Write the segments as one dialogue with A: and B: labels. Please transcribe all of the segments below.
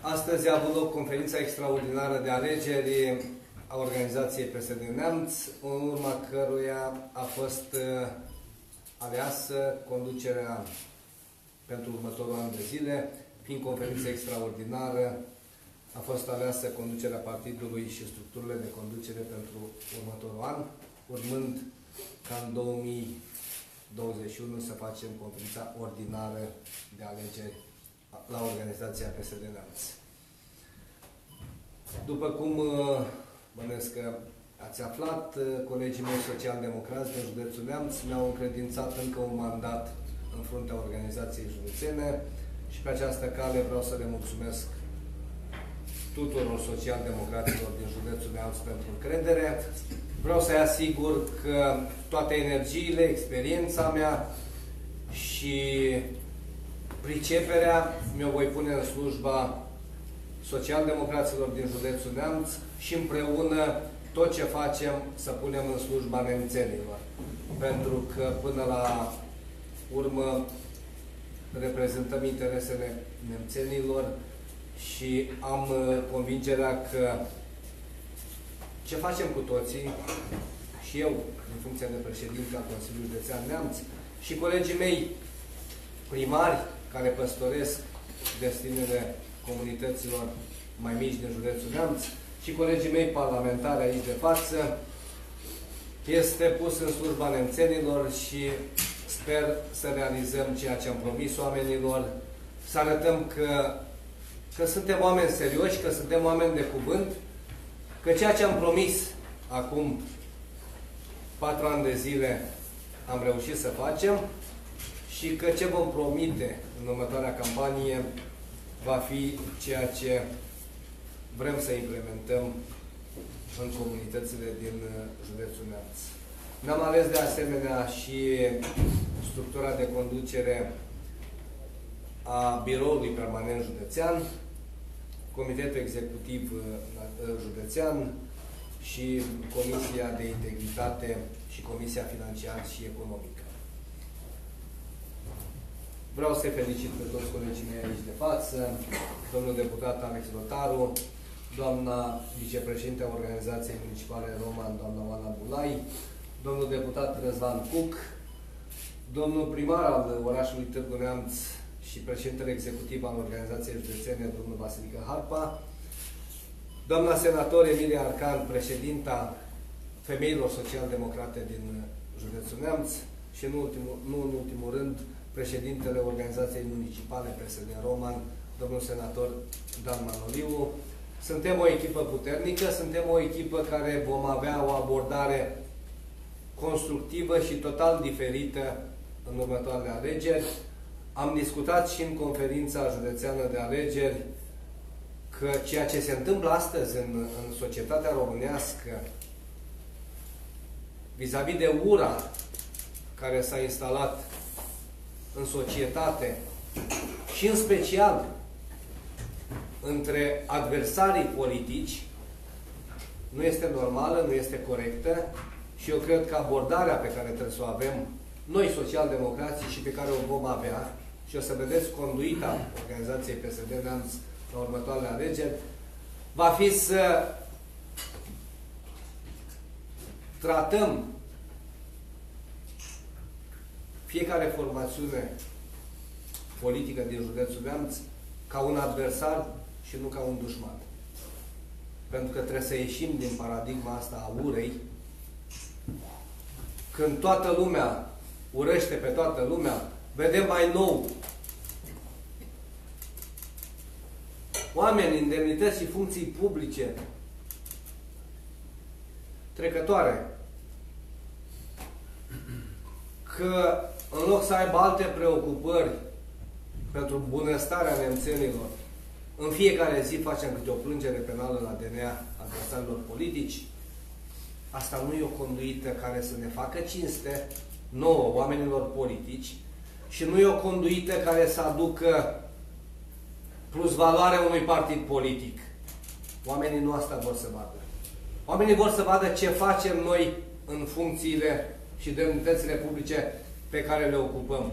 A: Astăzi a avut loc conferința extraordinară de alegeri a organizației PSD Neamț, în urma căruia a fost uh, aleasă conducerea pentru următorul an de zile, fiind conferință extraordinară, a fost aleasă conducerea partidului și structurile de conducere pentru următorul an, urmând ca în 2021 să facem conferința ordinară de alegeri la organizația PSD Neamț. După cum uh, bănesc că ați aflat, uh, colegii mei social-democrați din județul Neamț mi-au încredințat încă un mandat în fruntea organizației județene și pe această cale vreau să le mulțumesc tuturor social-democraților din județul Neamț pentru încredere. Vreau să-i asigur că toate energiile, experiența mea și priceperea mi-o voi pune în slujba social-democraților din județul Neamț și împreună tot ce facem să punem în slujba nemțenilor. Pentru că până la urmă reprezentăm interesele nemțenilor și am uh, convingerea că ce facem cu toții, și eu, în funcție de președinte al Consiliului Județean Neamț, și colegii mei primari care păstoresc destinele comunităților mai mici din județul Neamț. Și colegii mei parlamentari aici de față, este pus în slujba nemțenilor și sper să realizăm ceea ce am promis oamenilor, să arătăm că, că suntem oameni serioși, că suntem oameni de cuvânt, că ceea ce am promis acum patru ani de zile am reușit să facem și că ce vom promite în următoarea campanie va fi ceea ce vrem să implementăm în comunitățile din uh, județul Neamț. Ne-am ales de asemenea și structura de conducere a biroului permanent județean, comitetul executiv uh, uh, județean și Comisia de Integritate și Comisia Financiară și Economică. Vreau să felicit pe toți colegii mei aici de față, domnul deputat Alex Rotaru, doamna vicepreședinte a Organizației Municipale Roman, doamna Oana Bulai, domnul deputat Răzvan Cuc, domnul primar al orașului Târgu Neamț și președintele executiv al Organizației Județene, domnul Vasilică Harpa, doamna senator Emilia Arcan, președinta femeilor social-democrate din județul Neamț și, în ultimul, nu în ultimul rând, președintele Organizației Municipale PSD Roman, domnul senator Dan Manoliu. Suntem o echipă puternică, suntem o echipă care vom avea o abordare constructivă și total diferită în următoarele alegeri. Am discutat și în conferința județeană de alegeri că ceea ce se întâmplă astăzi în, în societatea românească vis-a-vis -vis de ura care s-a instalat în societate și în special între adversarii politici nu este normală, nu este corectă și eu cred că abordarea pe care trebuie să o avem noi socialdemocrații și pe care o vom avea și o să vedeți conduita organizației PSD Neamț la următoarele alegeri, va fi să tratăm fiecare formațiune politică din județul Neamț ca un adversar și nu ca un dușman. Pentru că trebuie să ieșim din paradigma asta a urei, când toată lumea urăște pe toată lumea, vedem mai nou. Oameni, indemnități și funcții publice trecătoare, că în loc să aibă alte preocupări pentru bunăstarea nemțenilor, în fiecare zi facem câte o plângere penală la DNA adversarilor politici. Asta nu e o conduită care să ne facă cinste nouă, oamenilor politici, și nu e o conduită care să aducă plus valoarea unui partid politic. Oamenii nu asta vor să vadă. Oamenii vor să vadă ce facem noi în funcțiile și demnitățile publice pe care le ocupăm.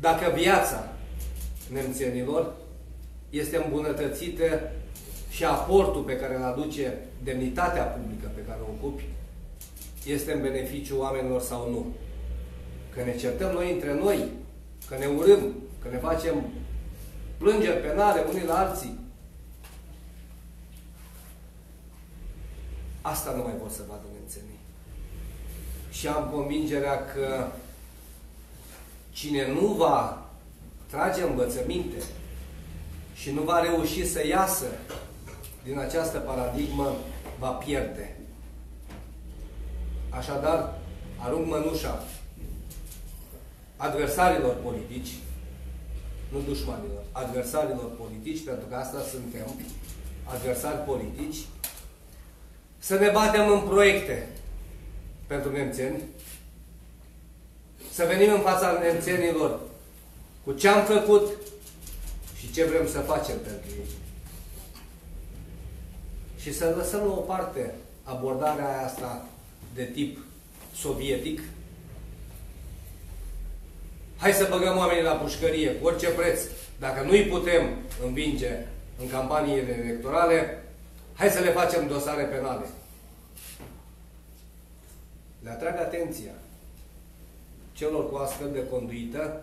A: Dacă viața nemțenilor este îmbunătățită și aportul pe care îl aduce demnitatea publică pe care o ocupi este în beneficiu oamenilor sau nu. Că ne certăm noi între noi, că ne urâm, că ne facem plângeri penale unii la alții. Asta nu mai vor să vadă nemțenii. Și am convingerea că cine nu va trage învățăminte și nu va reuși să iasă din această paradigmă, va pierde. Așadar, arunc mănușa adversarilor politici, nu dușmanilor, adversarilor politici, pentru că asta suntem, adversari politici, să ne batem în proiecte pentru nemțeni, să venim în fața nemțenilor cu ce am făcut și ce vrem să facem pentru ei. Și să lăsăm la o parte abordarea asta de tip sovietic. Hai să băgăm oamenii la pușcărie cu orice preț. Dacă nu îi putem învinge în campaniile electorale, hai să le facem dosare penale. Le atrag atenția celor cu astfel de conduită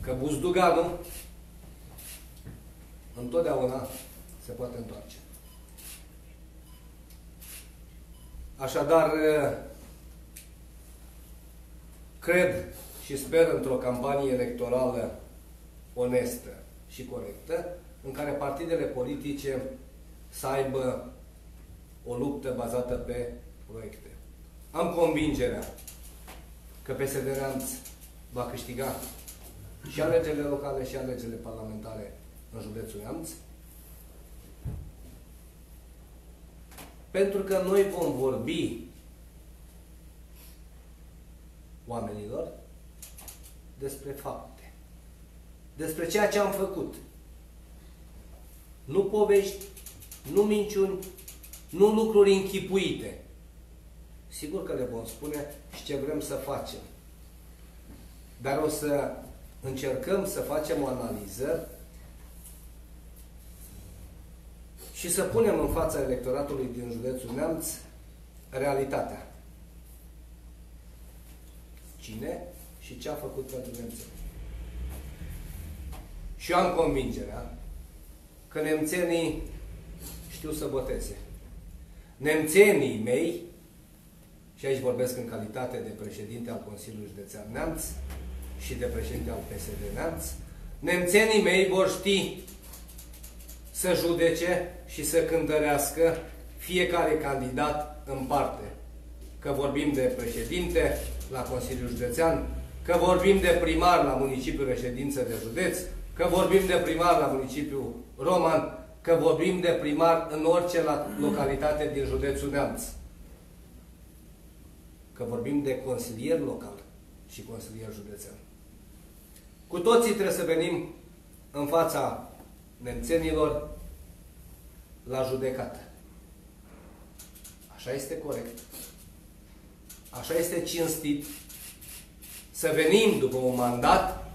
A: că buzduganul întotdeauna se poate întoarce. Așadar, cred și sper într-o campanie electorală onestă și corectă, în care partidele politice să aibă o luptă bazată pe proiecte. Am convingerea că PSD Neamț va câștiga și alegerile locale și alegerile parlamentare în județul Neamț, pentru că noi vom vorbi oamenilor despre fapte, despre ceea ce am făcut. Nu povești, nu minciuni, nu lucruri închipuite. Sigur că le vom spune și ce vrem să facem. Dar o să încercăm să facem o analiză și să punem în fața electoratului din județul Neamț realitatea. Cine și ce a făcut pentru nemțeni. Și eu am convingerea că nemțenii știu să boteze. Nemțenii mei, și aici vorbesc în calitate de președinte al Consiliului Județean Neamț și de președinte al PSD Neamț, nemțenii mei vor ști să judece și să cântărească fiecare candidat în parte. Că vorbim de președinte la Consiliul Județean, că vorbim de primar la municipiul reședință de județ, că vorbim de primar la municipiul Roman, că vorbim de primar în orice localitate din județul Neamț. Că vorbim de consilier local și consilier județean. Cu toții trebuie să venim în fața nemțenilor la judecată. Așa este corect. Așa este cinstit să venim după un mandat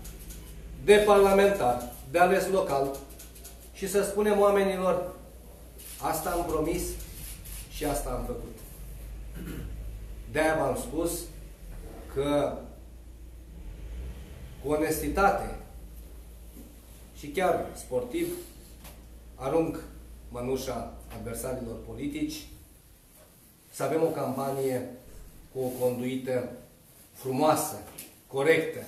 A: de parlamentar, de ales local și să spunem oamenilor asta am promis și asta am făcut. De-aia v-am spus că cu onestitate și chiar sportiv arunc mănușa adversarilor politici, să avem o campanie cu o conduită frumoasă, corectă.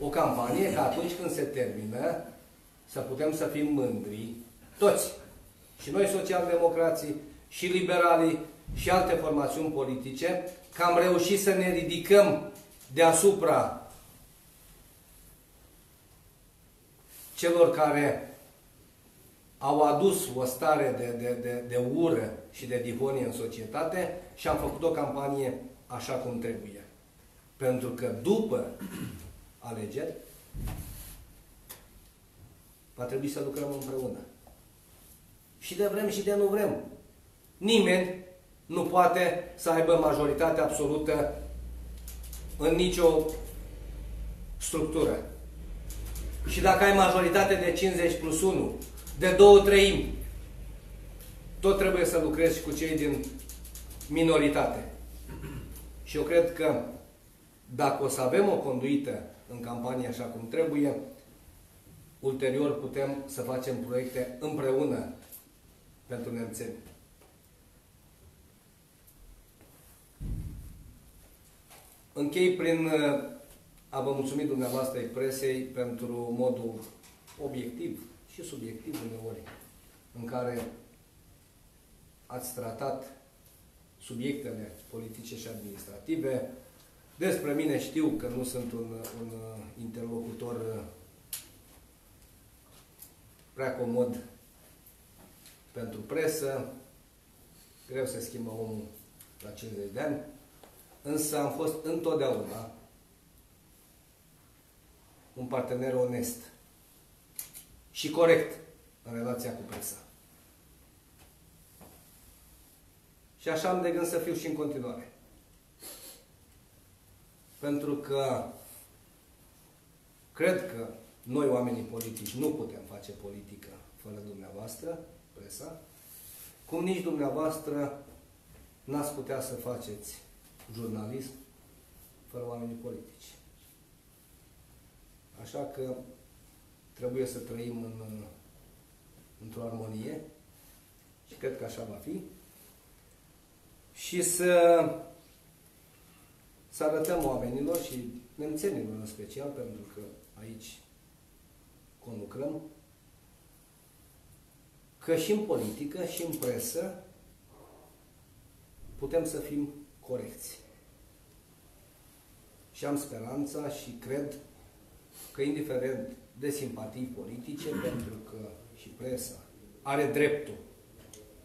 A: O campanie ca atunci când se termină să putem să fim mândri, toți, și noi socialdemocrații, și liberalii, și alte formațiuni politice, că am reușit să ne ridicăm deasupra celor care au adus o stare de, de, de, de ură și de dihonie în societate și am făcut o campanie așa cum trebuie. Pentru că după alegeri va trebui să lucrăm împreună. Și de vrem și de nu vrem. Nimeni nu poate să aibă majoritate absolută în nicio structură. Și dacă ai majoritate de 50 plus 1, de două treimi, tot trebuie să lucrezi cu cei din minoritate. Și eu cred că dacă o să avem o conduită în campanie așa cum trebuie, ulterior putem să facem proiecte împreună pentru nemțeni. Închei prin uh, a vă mulțumi dumneavoastră presei pentru modul obiectiv și subiectiv uneori în care ați tratat subiectele politice și administrative. Despre mine știu că nu sunt un, un interlocutor prea comod pentru presă. Greu să schimbă omul la 50 de ani. Însă am fost întotdeauna un partener onest și corect în relația cu presa. Și așa am de gând să fiu și în continuare. Pentru că cred că noi, oamenii politici, nu putem face politică fără dumneavoastră, presa, cum nici dumneavoastră n-ați putea să faceți jurnalism fără oamenii politici. Așa că trebuie să trăim în, într-o armonie și cred că așa va fi și să, să arătăm oamenilor și nemțenilor în special, pentru că aici conlucrăm, că și în politică și în presă putem să fim corecți. Și am speranța și cred că indiferent de simpatii politice, pentru că și presa are dreptul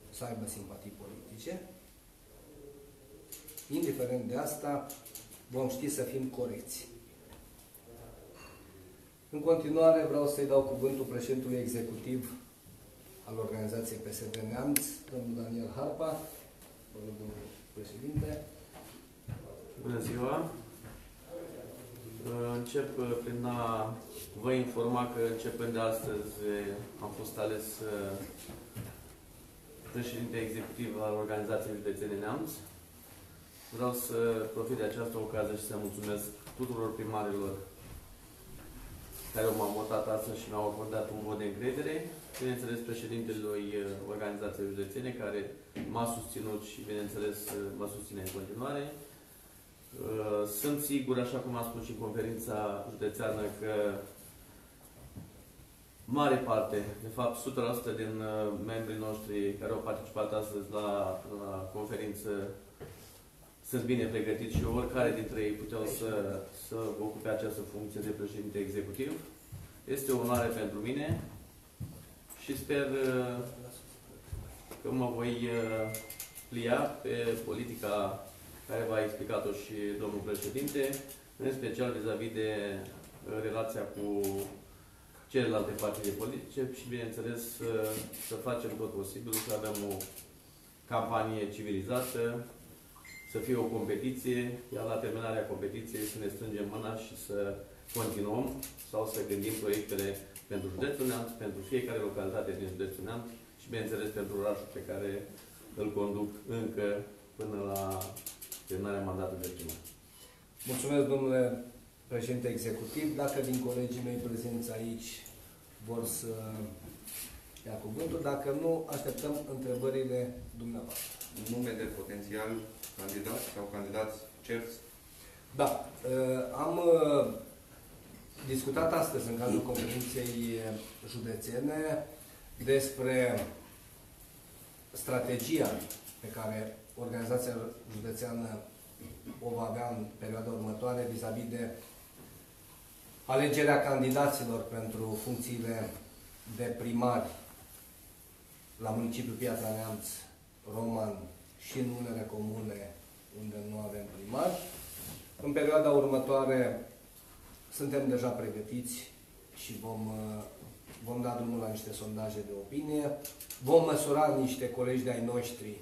A: să aibă simpatii politice, indiferent de asta, vom ști să fim corecți. În continuare vreau să-i dau cuvântul președintului executiv al organizației PSD Neamț, domnul Daniel Harpa. Domnul președinte.
B: Bună ziua! Încep prin a vă informa că începând de astăzi am fost ales președinte executiv al Organizației Județene Neamț. Vreau să profit de această ocazie și să mulțumesc tuturor primarilor care m-au votat astăzi și mi-au acordat un vot de încredere. Bineînțeles, președintelui uh, organizației județene, care m-a susținut și, bineînțeles, uh, mă susține în continuare. Uh, sunt sigur, așa cum am spus și în conferința județeană, că mare parte, de fapt 100% din membrii noștri care au participat astăzi la, la conferință sunt bine pregătiți și oricare dintre ei puteau să, să ocupe această funcție de președinte executiv. Este o onoare pentru mine și sper uh, că mă voi uh, plia pe politica care v-a explicat-o și domnul președinte, în special vis-a-vis -vis de uh, relația cu celelalte partide politice și, bineînțeles, să, să facem tot posibil să avem o campanie civilizată, să fie o competiție, iar la terminarea competiției să ne strângem mâna și să continuăm sau să gândim proiectele pentru județul Neamț, pentru fiecare localitate din județul Neamț și, bineînțeles, pentru orașul pe care îl conduc încă până la terminarea mandatului de primar.
A: Mulțumesc, domnule președinte executiv. Dacă din colegii mei prezenți aici vor să ia cuvântul, dacă nu, așteptăm întrebările dumneavoastră.
C: Nume de potențial candidați sau candidați cerți?
A: Da. Uh, am uh, discutat astăzi în cadrul conferinței județene despre strategia pe care organizația județeană o va avea în perioada următoare vis-a-vis -vis de alegerea candidaților pentru funcțiile de primari la municipiul Piatra Neamț, Roman și în unele comune unde nu avem primari. În perioada următoare suntem deja pregătiți și vom, uh, vom da drumul la niște sondaje de opinie. Vom măsura niște colegi de-ai noștri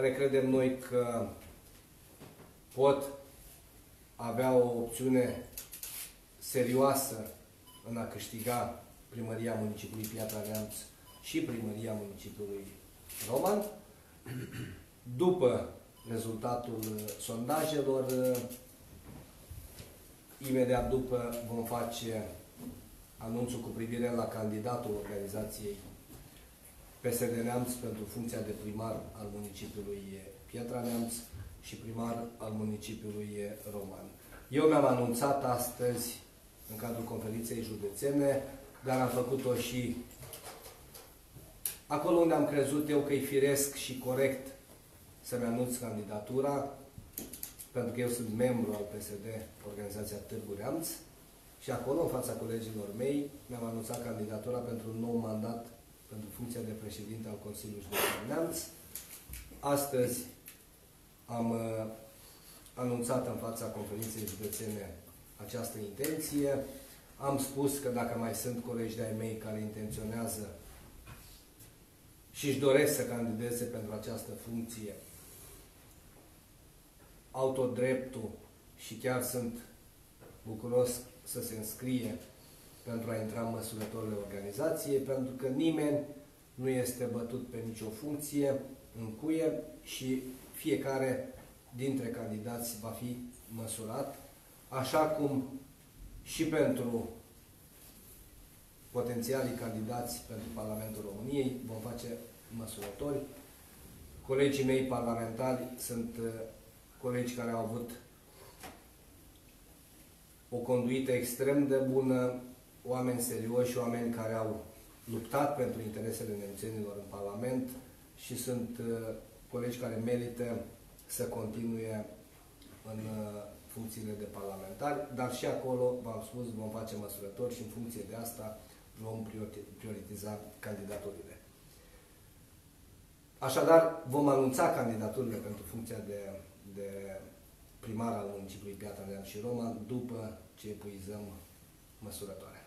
A: care credem noi că pot avea o opțiune serioasă în a câștiga primăria municipiului Piatra Neamț și primăria municipiului Roman. După rezultatul sondajelor, imediat după vom face anunțul cu privire la candidatul organizației PSD Neamț pentru funcția de primar al municipiului Pietra Neamț și primar al municipiului Roman. Eu mi-am anunțat astăzi, în cadrul conferinței județene, dar am făcut-o și acolo unde am crezut eu că e firesc și corect să-mi anunț candidatura, pentru că eu sunt membru al PSD, Organizația Târgu Neamț, și acolo, în fața colegilor mei, mi-am anunțat candidatura pentru un nou mandat pentru funcția de președinte al Consiliului Județean Neamț. Astăzi am uh, anunțat în fața conferinței județene această intenție. Am spus că dacă mai sunt colegi de-ai mei care intenționează și își doresc să candideze pentru această funcție, autodreptul și chiar sunt bucuros să se înscrie pentru a intra în măsurătorile organizației, pentru că nimeni nu este bătut pe nicio funcție în cuie și fiecare dintre candidați va fi măsurat, așa cum și pentru potențialii candidați pentru Parlamentul României vom face măsurători. Colegii mei parlamentari sunt uh, colegi care au avut o conduită extrem de bună, oameni serioși, oameni care au luptat pentru interesele nemțenilor în Parlament și sunt uh, colegi care merită să continue în uh, funcțiile de parlamentari, dar și acolo, v-am spus, vom face măsurători și în funcție de asta vom prioritiza candidaturile. Așadar, vom anunța candidaturile pentru funcția de, de primar al municipiului Piatra Neamț și Roma după ce epuizăm măsurătoarea.